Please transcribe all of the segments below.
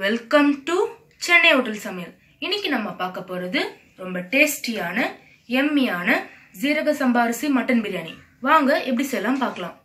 Welcome to Chennai hotel சமையல் இன்னைக்கு நம்ம பார்க்க போறது ரொம்ப டேஸ்டியான எம்மியான ஜீரக சம்பா அரிசி மட்டன் பிரியாணி வாங்க எப்படி செய்யலாம் பார்க்கலாம்.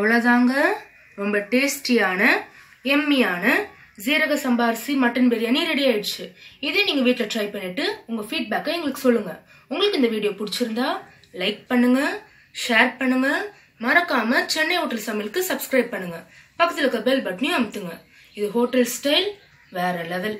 அவ்வளோதாங்க ரொம்ப டேஸ்டியான எம்மியான ஜீரக சம்பாரிசி மட்டன் பிரியாணி ரெடி ஆயிடுச்சு. இதே நீங்கள் வீட்டில் ட்ரை பண்ணிட்டு உங்கள் ஃபீட்பேக்கை எங்களுக்கு சொல்லுங்கள் உங்களுக்கு இந்த வீடியோ பிடிச்சிருந்தா லைக் பண்ணுங்கள் ஷேர் பண்ணுங்கள் மறக்காமல் சென்னை ஹோட்டல் சமையலுக்கு சப்ஸ்கிரைப் பண்ணுங்கள் பக்கத்தில் இருக்க பெல் பட்டனையும் அமுத்துங்க. இது ஹோட்டல் ஸ்டைல் வேறு லெவல்